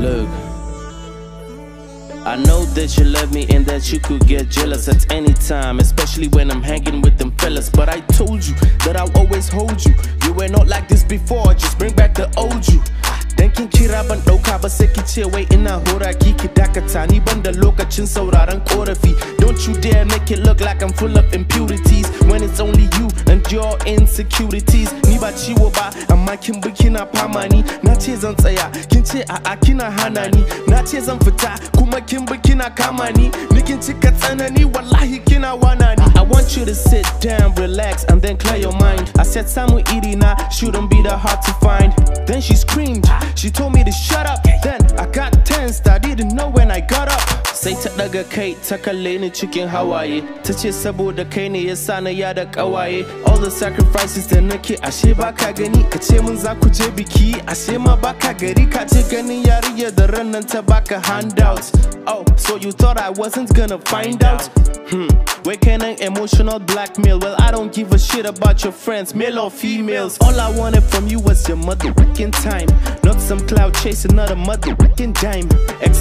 Look. I know that you love me and that you could get jealous at any time, especially when I'm hanging with them fellas. But I told you that I'll always hold you. You were not like this before, just bring back the old you. Denken Kiraban ba sai ki ce wai ina hora ki dakata. Ni ban da lokacin sauraron korafi. Don't you dare make it look like I'm full of impurities. When it's only you and your insecurities. Ni ba ciwo ba amma kin bi kina fama ni. Na ce zan tsaya kin ce a'a kina hana ni. Na ce zan fita kuma kin bi kina kama ni. Ni kin cika tsanani wallahi kina wana I want you to sit down relax and then clear your mind. I said samu iri na shouldn't be that hard to find. Then she screamed. She told me to shut up didn't know when I got up. Sai ta daga kai ta kalle ni cikin hawaye. Ta ce saboda kai ne yasa na yada kawaye. All the sacrifices da nake ashe baka gani? Ka ce mun za ku je biki ashe ma baka gari? Ka ce ganin yarinya da rannan ta baka handouts. Oh so you thought I wasn't gonna find out? Hmm where can an emotional blackmail? Well I don't give a shit about your friends male or females. All I wanted from you was your motherfucking time not some cloud chasing another motherfucking dime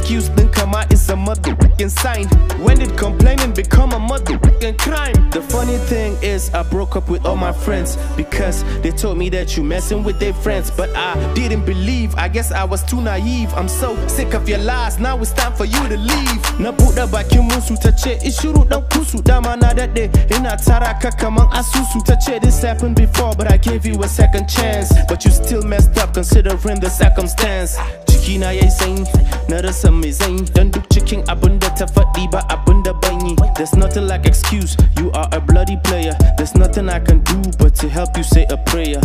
excuse din kama is a motherfucking sign. When did complaining become a motherfucking crime? The funny thing is I broke up with all my friends because they told me that you messing with their friends. But I didn't believe I guess I was too naive. I'm so sick of your lies now it's time for you to leave. Na buɗe bakin musu ta ishuru dan kusu dama na daɗe ina tara ka asusu. Ta this happened before but I gave you a second chance but you still messed up considering the circumstance. Jikina yayi sanyi na rasa mai zanyi. Don duk cikin abin da ta faɗi ba abin da ban yi. There's nothing like excuse. You are a bloody player. There's nothing I can do but to help you say a prayer